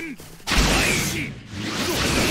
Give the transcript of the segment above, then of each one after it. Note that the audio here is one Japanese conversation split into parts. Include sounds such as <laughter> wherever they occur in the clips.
戦開始行くぞ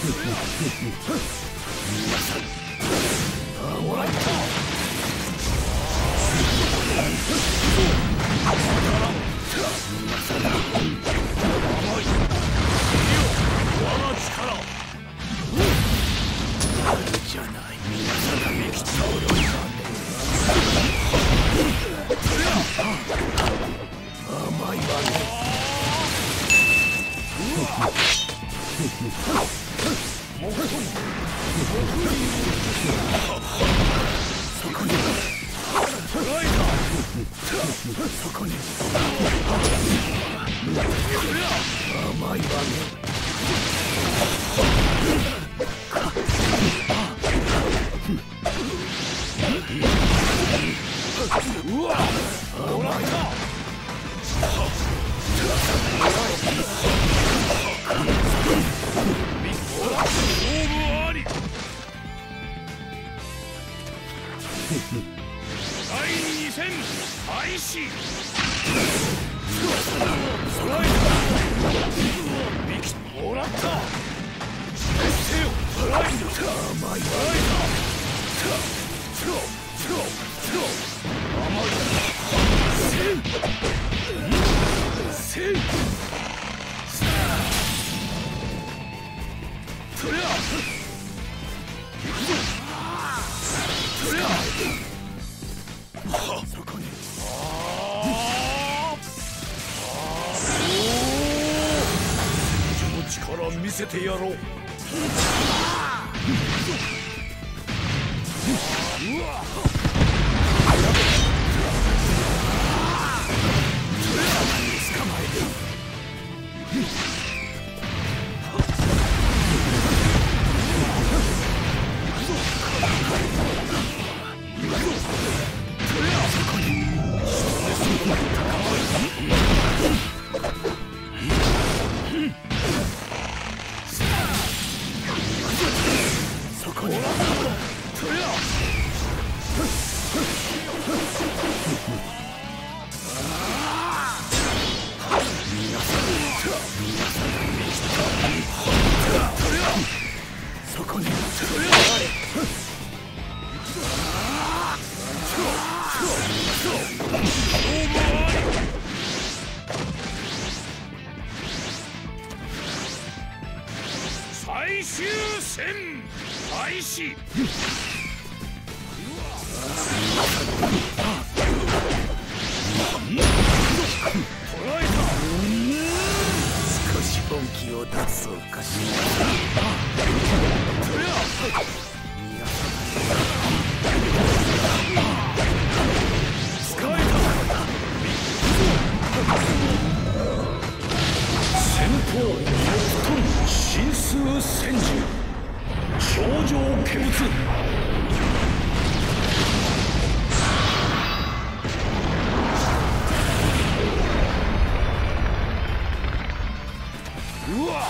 皆 <laughs> さん終わった皆さん甘い我が力じゃない皆さんが生きちゃうよ甘いわ開始そらいミキもらったせよそらい甘いわせてやろう。う最終戦。開始少し本気を出そうかしら。場をうわっ。